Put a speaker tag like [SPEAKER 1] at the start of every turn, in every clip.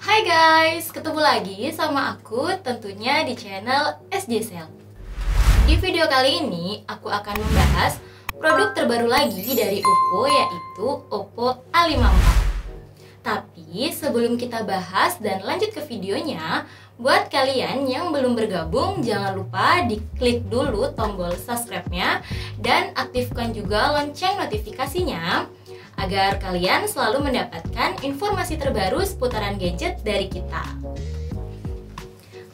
[SPEAKER 1] Hai guys, ketemu lagi sama aku tentunya di channel SJ Sel. Di video kali ini aku akan membahas produk terbaru lagi dari Oppo yaitu Oppo A54. Tapi sebelum kita bahas dan lanjut ke videonya, buat kalian yang belum bergabung jangan lupa diklik dulu tombol subscribe-nya dan aktifkan juga lonceng notifikasinya agar kalian selalu mendapatkan informasi terbaru seputaran gadget dari kita.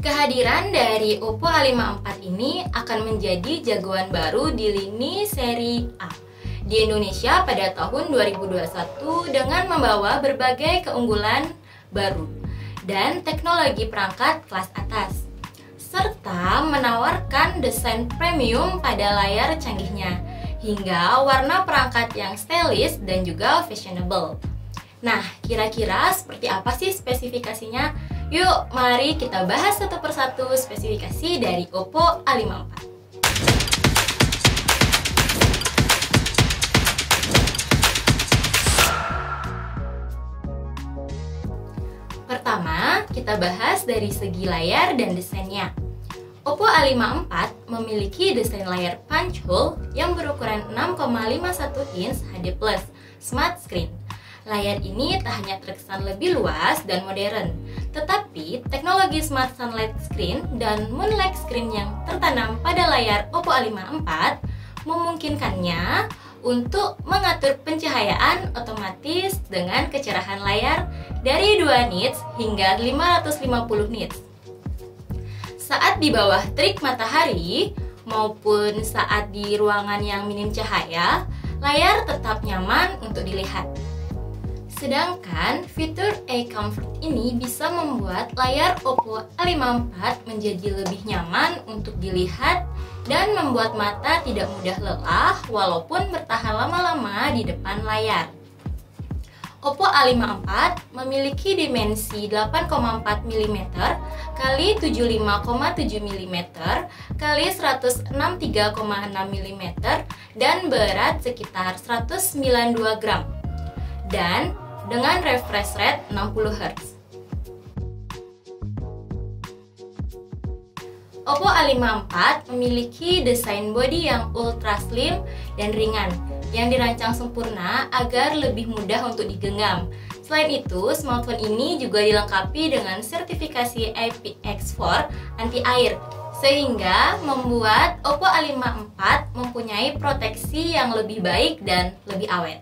[SPEAKER 1] Kehadiran dari Oppo A54 ini akan menjadi jagoan baru di lini seri A di Indonesia pada tahun 2021 dengan membawa berbagai keunggulan baru dan teknologi perangkat kelas atas serta menawarkan desain premium pada layar canggihnya hingga warna perangkat yang stylish dan juga fashionable. Nah, kira-kira seperti apa sih spesifikasinya? Yuk, mari kita bahas satu persatu spesifikasi dari Oppo A54. Pertama, kita bahas dari segi layar dan desainnya. Oppo A54 memiliki desain layar punch hole yang berukuran 6,51 inch HD+ smart screen. Layar ini tak hanya terkesan lebih luas dan modern, tetapi teknologi Smart Sunlight Screen dan Moonlight Screen yang tertanam pada layar Oppo A54 memungkinkannya untuk mengatur pencahayaan otomatis dengan kecerahan layar dari 2 nits hingga 550 nits saat di bawah terik matahari maupun saat di ruangan yang minim cahaya, layar tetap nyaman untuk dilihat. Sedangkan fitur A-Comfort ini bisa membuat layar Oppo A54 menjadi lebih nyaman untuk dilihat dan membuat mata tidak mudah lelah walaupun bertahan lama-lama di depan layar. Oppo A54 memiliki dimensi 8,4 mm kali 75,7 mm kali 163,6 mm dan berat sekitar 192 gram dan dengan refresh rate 60 Hz. Oppo A54 memiliki desain bodi yang ultra slim dan ringan yang dirancang sempurna agar lebih mudah untuk digenggam. Selain itu, smartphone ini juga dilengkapi dengan sertifikasi IPX4 anti air sehingga membuat Oppo A54 mempunyai proteksi yang lebih baik dan lebih awet.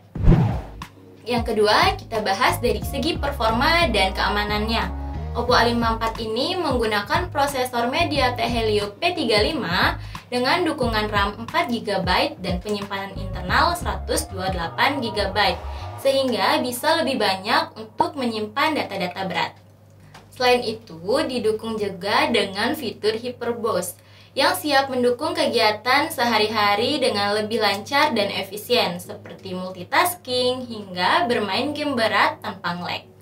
[SPEAKER 1] Yang kedua, kita bahas dari segi performa dan keamanannya. Oppo A54 ini menggunakan prosesor MediaTek Helio P35 dengan dukungan RAM 4GB dan penyimpanan internal 128GB sehingga bisa lebih banyak untuk menyimpan data-data berat. Selain itu, didukung juga dengan fitur Hyperboost yang siap mendukung kegiatan sehari-hari dengan lebih lancar dan efisien seperti multitasking hingga bermain game berat tanpa ngelag.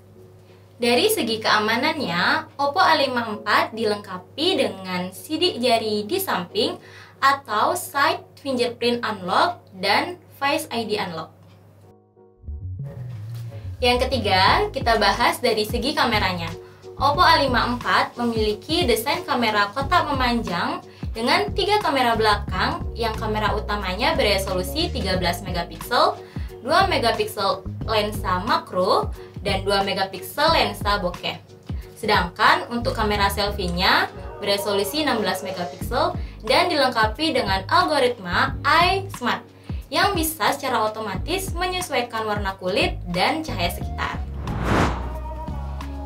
[SPEAKER 1] Dari segi keamanannya, Oppo A54 dilengkapi dengan sidik jari di samping atau side fingerprint unlock dan face ID unlock. Yang ketiga, kita bahas dari segi kameranya. Oppo A54 memiliki desain kamera kotak memanjang dengan tiga kamera belakang yang kamera utamanya beresolusi 13 megapiksel, 2 megapiksel lensa makro, dan 2 megapiksel lensa bokeh. Sedangkan untuk kamera selfie-nya beresolusi 16 megapiksel dan dilengkapi dengan algoritma iSmart yang bisa secara otomatis menyesuaikan warna kulit dan cahaya sekitar.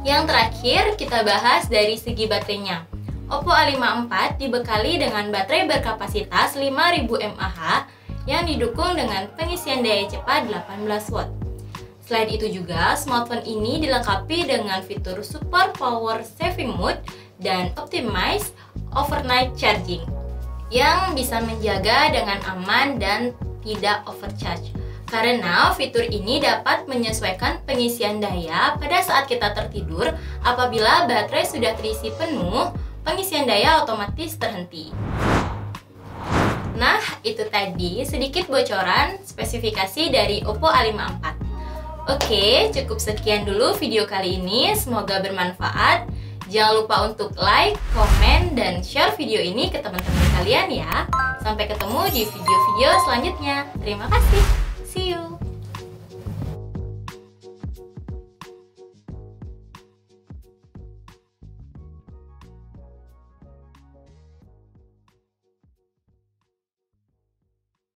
[SPEAKER 1] Yang terakhir, kita bahas dari segi baterainya. Oppo A54 dibekali dengan baterai berkapasitas 5000 mAh yang didukung dengan pengisian daya cepat 18 watt. Selain itu juga, smartphone ini dilengkapi dengan fitur Super Power Saving Mode dan Optimize Overnight Charging yang bisa menjaga dengan aman dan tidak overcharge. Karena fitur ini dapat menyesuaikan pengisian daya pada saat kita tertidur apabila baterai sudah terisi penuh, pengisian daya otomatis terhenti. Nah, itu tadi sedikit bocoran spesifikasi dari Oppo A54. Oke, cukup sekian dulu video kali ini. Semoga bermanfaat. Jangan lupa untuk like, komen, dan share video ini ke teman-teman kalian ya. Sampai ketemu di video-video selanjutnya. Terima kasih. See you.